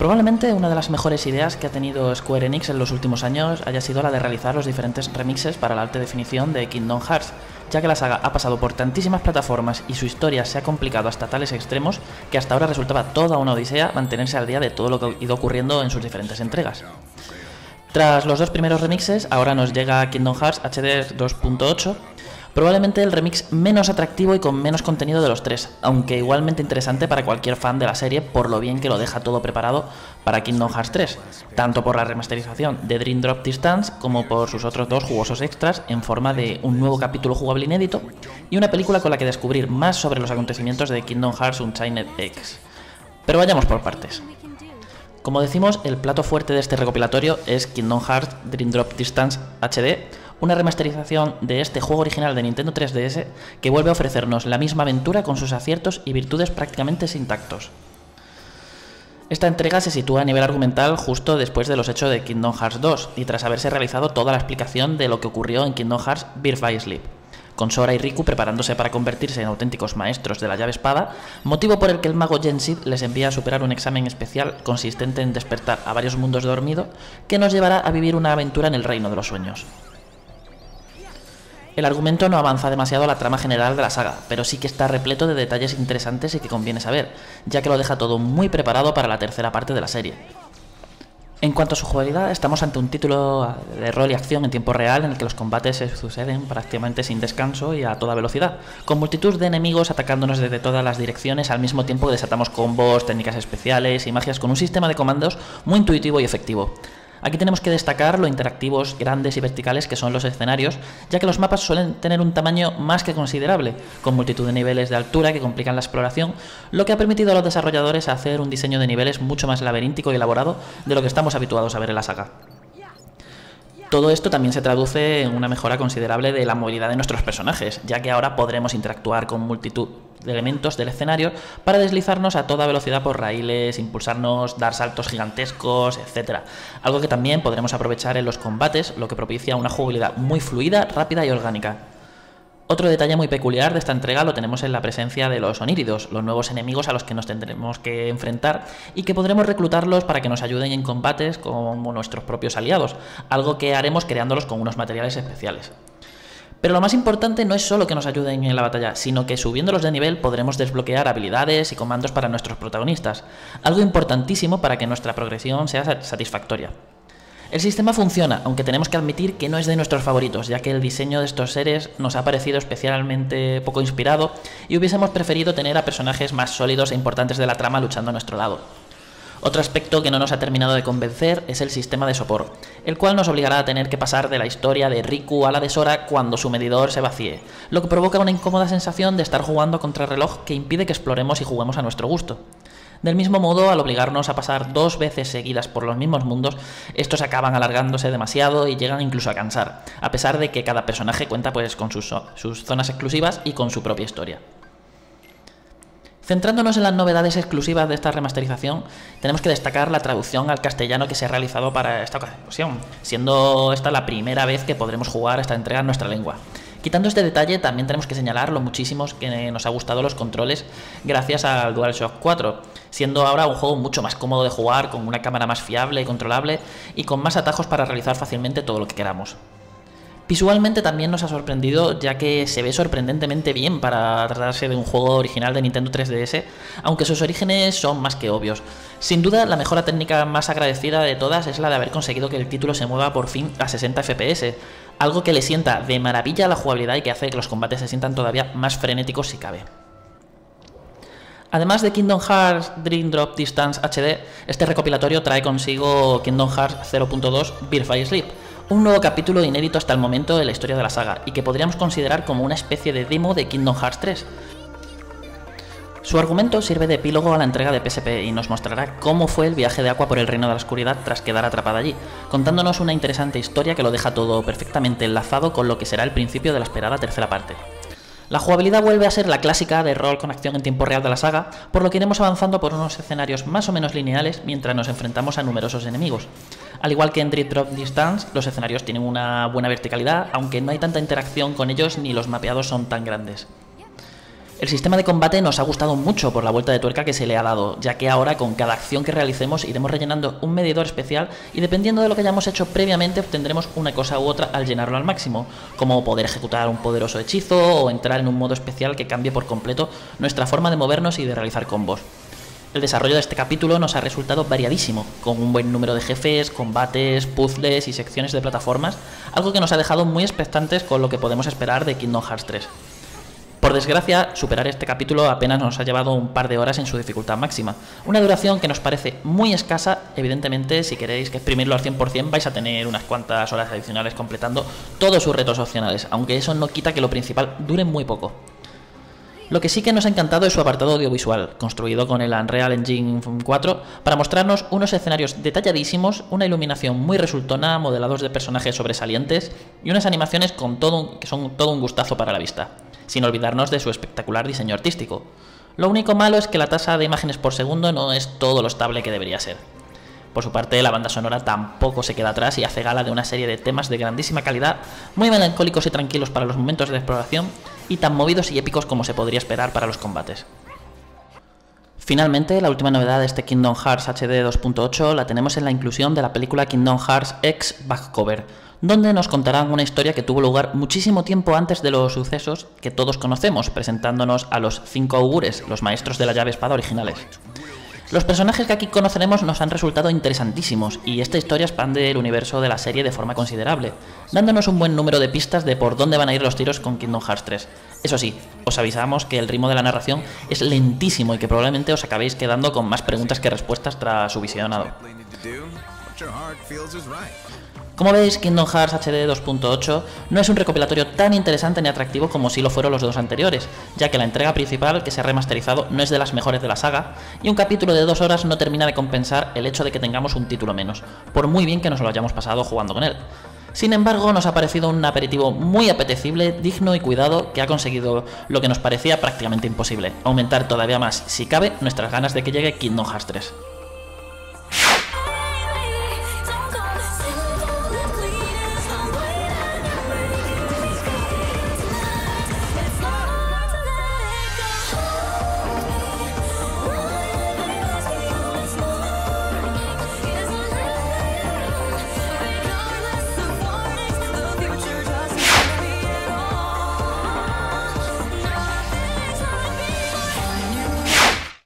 Probablemente una de las mejores ideas que ha tenido Square Enix en los últimos años haya sido la de realizar los diferentes remixes para la alta definición de Kingdom Hearts, ya que la saga ha pasado por tantísimas plataformas y su historia se ha complicado hasta tales extremos que hasta ahora resultaba toda una odisea mantenerse al día de todo lo que ha ido ocurriendo en sus diferentes entregas. Tras los dos primeros remixes, ahora nos llega Kingdom Hearts HD 2.8 Probablemente el remix menos atractivo y con menos contenido de los tres, aunque igualmente interesante para cualquier fan de la serie por lo bien que lo deja todo preparado para Kingdom Hearts 3, tanto por la remasterización de Dream Drop Distance como por sus otros dos jugosos extras en forma de un nuevo capítulo jugable inédito y una película con la que descubrir más sobre los acontecimientos de Kingdom Hearts Unchained X. Pero vayamos por partes. Como decimos, el plato fuerte de este recopilatorio es Kingdom Hearts Dream Drop Distance HD, una remasterización de este juego original de Nintendo 3DS que vuelve a ofrecernos la misma aventura con sus aciertos y virtudes prácticamente intactos. Esta entrega se sitúa a nivel argumental justo después de los hechos de Kingdom Hearts 2 y tras haberse realizado toda la explicación de lo que ocurrió en Kingdom Hearts Birth by Sleep, con Sora y Riku preparándose para convertirse en auténticos maestros de la llave espada, motivo por el que el mago Jensid les envía a superar un examen especial consistente en despertar a varios mundos dormidos que nos llevará a vivir una aventura en el reino de los sueños. El argumento no avanza demasiado a la trama general de la saga, pero sí que está repleto de detalles interesantes y que conviene saber, ya que lo deja todo muy preparado para la tercera parte de la serie. En cuanto a su jugabilidad, estamos ante un título de rol y acción en tiempo real en el que los combates se suceden prácticamente sin descanso y a toda velocidad, con multitud de enemigos atacándonos desde todas las direcciones al mismo tiempo que desatamos combos, técnicas especiales y magias con un sistema de comandos muy intuitivo y efectivo. Aquí tenemos que destacar lo interactivos grandes y verticales que son los escenarios, ya que los mapas suelen tener un tamaño más que considerable, con multitud de niveles de altura que complican la exploración, lo que ha permitido a los desarrolladores hacer un diseño de niveles mucho más laberíntico y elaborado de lo que estamos habituados a ver en la saga. Todo esto también se traduce en una mejora considerable de la movilidad de nuestros personajes, ya que ahora podremos interactuar con multitud de elementos del escenario para deslizarnos a toda velocidad por raíles, impulsarnos, dar saltos gigantescos, etc. Algo que también podremos aprovechar en los combates, lo que propicia una jugabilidad muy fluida, rápida y orgánica. Otro detalle muy peculiar de esta entrega lo tenemos en la presencia de los oníridos, los nuevos enemigos a los que nos tendremos que enfrentar y que podremos reclutarlos para que nos ayuden en combates como nuestros propios aliados, algo que haremos creándolos con unos materiales especiales. Pero lo más importante no es solo que nos ayuden en la batalla, sino que subiéndolos de nivel podremos desbloquear habilidades y comandos para nuestros protagonistas, algo importantísimo para que nuestra progresión sea satisfactoria. El sistema funciona, aunque tenemos que admitir que no es de nuestros favoritos, ya que el diseño de estos seres nos ha parecido especialmente poco inspirado y hubiésemos preferido tener a personajes más sólidos e importantes de la trama luchando a nuestro lado. Otro aspecto que no nos ha terminado de convencer es el sistema de sopor, el cual nos obligará a tener que pasar de la historia de Riku a la de Sora cuando su medidor se vacíe, lo que provoca una incómoda sensación de estar jugando contra el reloj que impide que exploremos y juguemos a nuestro gusto. Del mismo modo, al obligarnos a pasar dos veces seguidas por los mismos mundos, estos acaban alargándose demasiado y llegan incluso a cansar, a pesar de que cada personaje cuenta pues con sus, sus zonas exclusivas y con su propia historia. Centrándonos en las novedades exclusivas de esta remasterización, tenemos que destacar la traducción al castellano que se ha realizado para esta ocasión, siendo esta la primera vez que podremos jugar esta entrega en nuestra lengua. Quitando este detalle, también tenemos que señalar lo muchísimos que nos ha gustado los controles gracias al DualShock 4, siendo ahora un juego mucho más cómodo de jugar, con una cámara más fiable y controlable y con más atajos para realizar fácilmente todo lo que queramos. Visualmente también nos ha sorprendido ya que se ve sorprendentemente bien para tratarse de un juego original de Nintendo 3DS, aunque sus orígenes son más que obvios. Sin duda, la mejora técnica más agradecida de todas es la de haber conseguido que el título se mueva por fin a 60 FPS, algo que le sienta de maravilla a la jugabilidad y que hace que los combates se sientan todavía más frenéticos si cabe. Además de Kingdom Hearts Dream Drop Distance HD, este recopilatorio trae consigo Kingdom Hearts 0.2 Birth by Sleep, un nuevo capítulo inédito hasta el momento de la historia de la saga y que podríamos considerar como una especie de demo de Kingdom Hearts 3. Su argumento sirve de epílogo a la entrega de PSP y nos mostrará cómo fue el viaje de Aqua por el reino de la oscuridad tras quedar atrapada allí, contándonos una interesante historia que lo deja todo perfectamente enlazado con lo que será el principio de la esperada tercera parte. La jugabilidad vuelve a ser la clásica de rol con acción en tiempo real de la saga, por lo que iremos avanzando por unos escenarios más o menos lineales mientras nos enfrentamos a numerosos enemigos. Al igual que en Dream Drop Distance, los escenarios tienen una buena verticalidad, aunque no hay tanta interacción con ellos ni los mapeados son tan grandes. El sistema de combate nos ha gustado mucho por la vuelta de tuerca que se le ha dado, ya que ahora con cada acción que realicemos iremos rellenando un medidor especial y dependiendo de lo que hayamos hecho previamente obtendremos una cosa u otra al llenarlo al máximo, como poder ejecutar un poderoso hechizo o entrar en un modo especial que cambie por completo nuestra forma de movernos y de realizar combos. El desarrollo de este capítulo nos ha resultado variadísimo, con un buen número de jefes, combates, puzzles y secciones de plataformas, algo que nos ha dejado muy expectantes con lo que podemos esperar de Kingdom Hearts 3. Por desgracia, superar este capítulo apenas nos ha llevado un par de horas en su dificultad máxima, una duración que nos parece muy escasa, evidentemente si queréis que exprimirlo al 100% vais a tener unas cuantas horas adicionales completando todos sus retos opcionales, aunque eso no quita que lo principal dure muy poco. Lo que sí que nos ha encantado es su apartado audiovisual, construido con el Unreal Engine 4, para mostrarnos unos escenarios detalladísimos, una iluminación muy resultona, modelados de personajes sobresalientes y unas animaciones con todo que son todo un gustazo para la vista sin olvidarnos de su espectacular diseño artístico. Lo único malo es que la tasa de imágenes por segundo no es todo lo estable que debería ser. Por su parte, la banda sonora tampoco se queda atrás y hace gala de una serie de temas de grandísima calidad, muy melancólicos y tranquilos para los momentos de exploración y tan movidos y épicos como se podría esperar para los combates. Finalmente, la última novedad de este Kingdom Hearts HD 2.8 la tenemos en la inclusión de la película Kingdom Hearts X Backcover, donde nos contarán una historia que tuvo lugar muchísimo tiempo antes de los sucesos que todos conocemos, presentándonos a los cinco augures, los maestros de la llave espada originales. Los personajes que aquí conoceremos nos han resultado interesantísimos y esta historia expande el universo de la serie de forma considerable, dándonos un buen número de pistas de por dónde van a ir los tiros con Kingdom Hearts 3. Eso sí, os avisamos que el ritmo de la narración es lentísimo y que probablemente os acabéis quedando con más preguntas que respuestas tras su visionado. Como veis, Kingdom Hearts HD 2.8 no es un recopilatorio tan interesante ni atractivo como si lo fueron los dos anteriores, ya que la entrega principal que se ha remasterizado no es de las mejores de la saga, y un capítulo de dos horas no termina de compensar el hecho de que tengamos un título menos, por muy bien que nos lo hayamos pasado jugando con él. Sin embargo, nos ha parecido un aperitivo muy apetecible, digno y cuidado que ha conseguido lo que nos parecía prácticamente imposible, aumentar todavía más, si cabe, nuestras ganas de que llegue Kingdom Hearts 3.